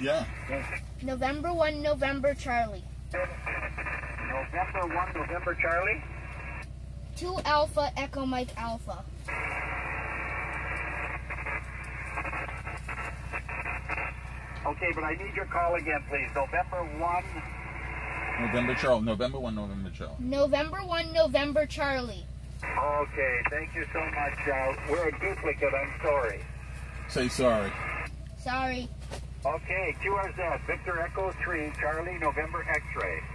Yeah. November 1, November Charlie. November 1, November Charlie. 2 Alpha Echo Mike Alpha. Okay, but I need your call again, please. November 1. November Charlie. November 1, November Charlie. November 1, November Charlie. Okay, thank you so much. Uh, we're a duplicate, I'm sorry. Say sorry. Sorry. Okay, QRZ, Victor Echo 3, Charlie, November X-ray.